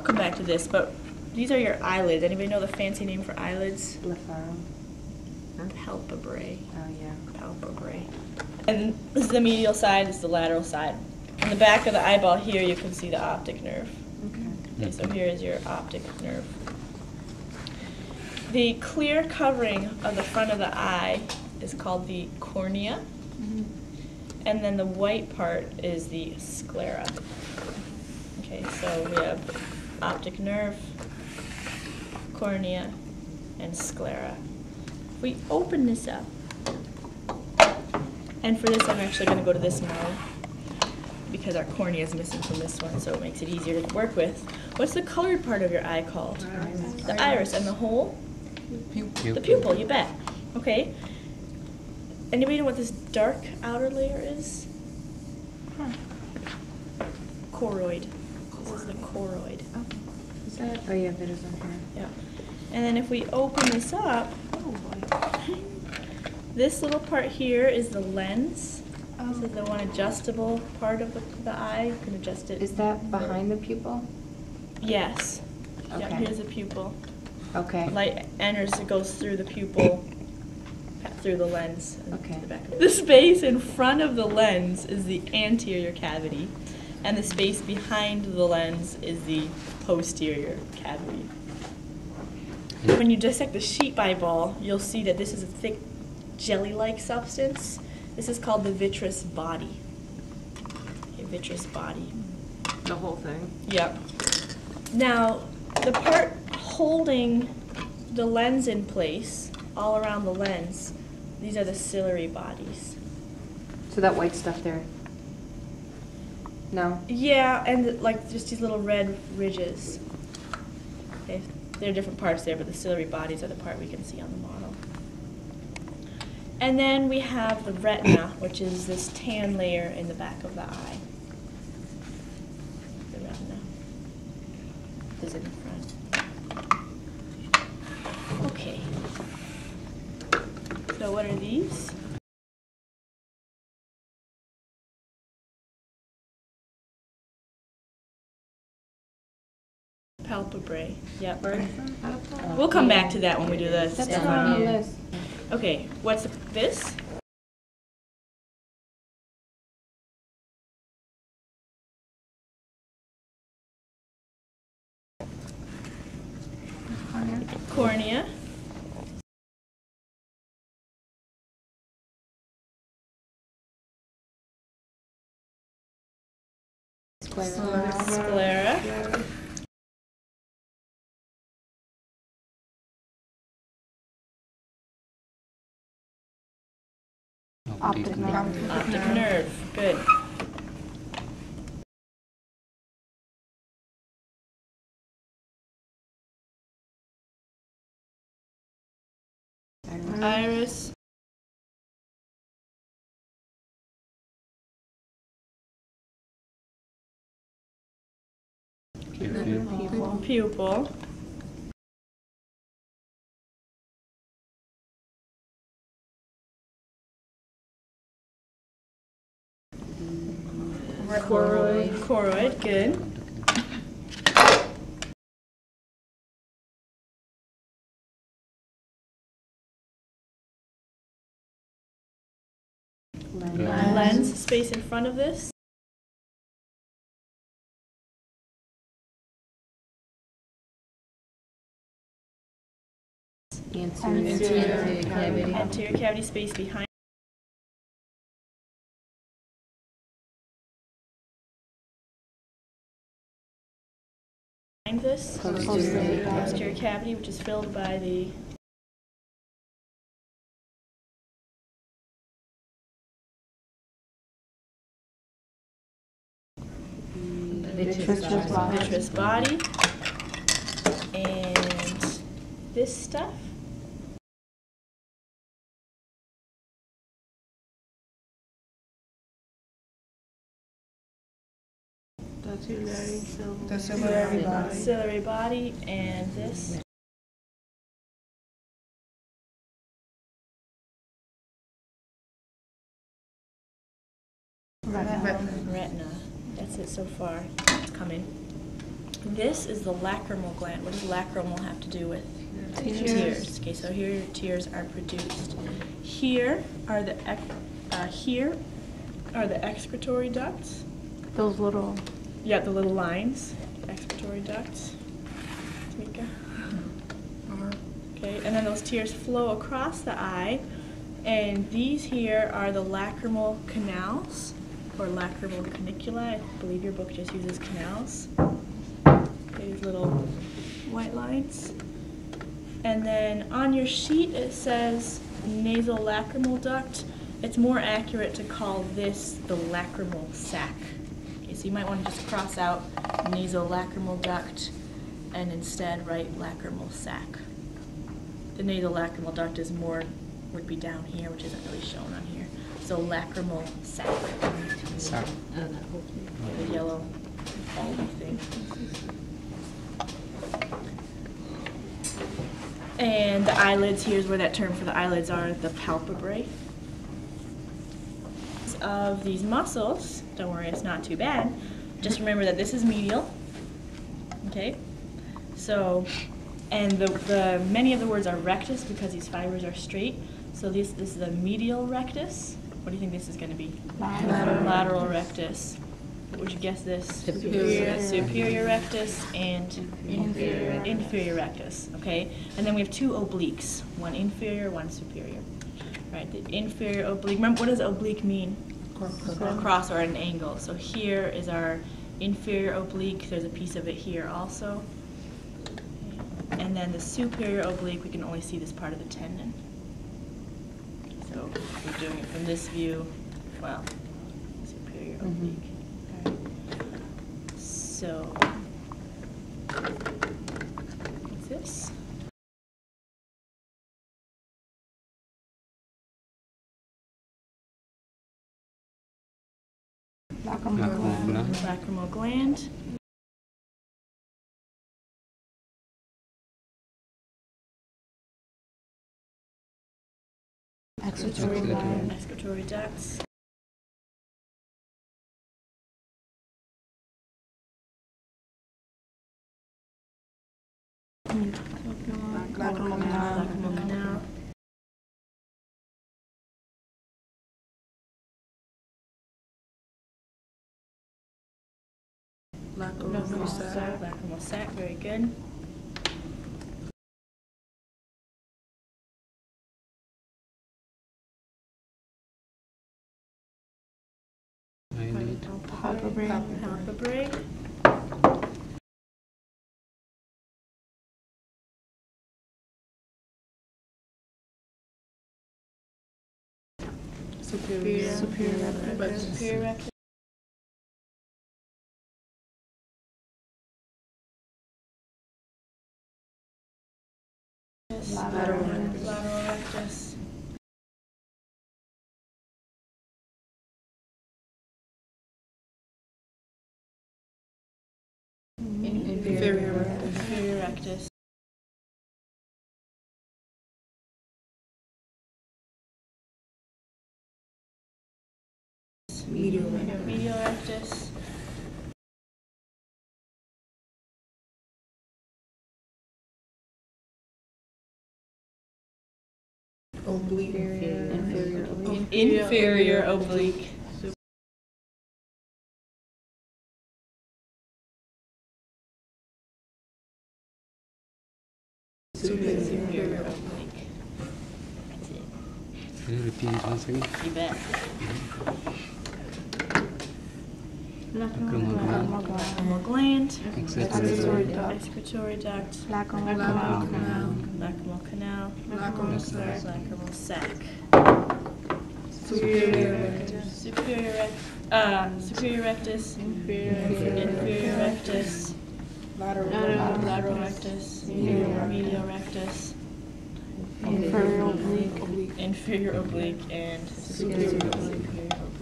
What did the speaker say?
I'll come back to this, but these are your eyelids. Anybody know the fancy name for eyelids? Blepharum. Palpebrae. Oh, yeah. Palpebrae. And this is the medial side, this is the lateral side. On the back of the eyeball here, you can see the optic nerve. Okay. Okay, so here is your optic nerve. The clear covering of the front of the eye is called the cornea, mm-hmm. and then the white part is the sclera. Okay, so we have optic nerve, cornea, and sclera. If we open this up, and for this, I'm actually going to go to this model because our cornea is missing from this one, so it makes it easier to work with. What's the colored part of your eye called? Iris. The iris and the hole? Pupil. The pupil, you bet. Okay. Anybody know what this dark outer layer is? Choroid. This is the choroid. Oh, is that, oh, yeah, that is on here. Yeah. And then if we open this up, Oh, boy. this little part here is the lens. Oh. This is the one adjustable part of the, the eye. You can adjust it. Is that behind the pupil? Yes. Yeah, Okay. here's the pupil. Okay. Light enters, it goes through the pupil, through the lens. Okay. the back of- The space in front of the lens is the anterior cavity, and the space behind the lens is the posterior cavity. When you dissect the sheep eyeball, you'll see that this is a thick jelly-like substance. This is called the vitreous body. Okay, vitreous body. The whole thing. Yep. Now, the part holding the lens in place, all around the lens, these are the ciliary bodies. So that white stuff there? No? Yeah, and like just these little red ridges. Okay, there are different parts there, but the ciliary bodies are the part we can see on the model. And then we have the retina, which is this tan layer in the back of the eye. The retina is in front. Okay. So what are these? Palpebrae. Yep. We'll come back to that when we do the That's stuff not on the list. Okay, what's this? Cornea. Sclera. Sclera. Optic nerve. Optic nerve. Good. Iris. Pupil. Pupil. Choroid. Choroid. Good. Lens. Lens. Space in front of this. Anterior cavity. Anterior cavity space behind. This. Posterior Posterior cavity, which is filled by the vitreous body. And this stuff. The ciliary body. Ciliary body and this. Retina. Retina. That's it so far. It's coming. This is the lacrimal gland. What does lacrimal have to do with? Tears. tears. Okay, so here your tears are produced. Here are the uh, here are the excretory ducts. Those little, Yeah, the little lines, excretory ducts. Tamika. Okay, and then those tears flow across the eye, and these here are the lacrimal canals, or lacrimal canicula. I believe your book just uses canals. These little white lines. And then on your sheet it says nasal lacrimal duct. It's more accurate to call this the lacrimal sac. Okay, so you might want to just cross out nasal lacrimal duct and instead write lacrimal sac. The nasal lacrimal duct is more, would be down here, which isn't really shown on here. So lacrimal sac, sac. Oh, that whole thing. the yellow bulby thing. And the eyelids, here's where that term for the eyelids are, the palpebrae. Of these muscles, don't worry, it's not too bad. Just remember that this is medial. Okay? So, and the, the many of the words are rectus because these fibers are straight. So this, this is the medial rectus. What do you think this is going to be? Lateral. Lateral rectus. What would you guess this? Superior. Superior rectus and Inferior. inferior rectus. Okay, and then we have two obliques, one inferior, one superior. Right, the inferior oblique. Remember, what does oblique mean? Across or at an angle. So here is our inferior oblique. There's a piece of it here also. And then the superior oblique, we can only see this part of the tendon. So we're doing it from this view, well, superior Mhm. oblique. Alright. So, lacrimal. Lacrimal gland. Excretory ducts. Lacrimal canal. Lacrimal canal. Sac. Lacrimal sac, very good. Eyelid. Palpebrae. Palpebrae. Superior. Superior rectus. Superior Inferior rectus. Medial Medial rectus. Oblique. Inferior oblique. Inferior oblique. Superior oblique. That's it. Can you repeat it once again? You bet. Lacrimal gland. Excretory duct. Lacrimal canal. Lacrimal canal. Sac. Superior rectus. Superior rec, uh, superior rectus. Inferior rectus. Lateral. Lateral rectus. Medial Medial rectus. Inferior oblique. Inferior oblique and superior oblique.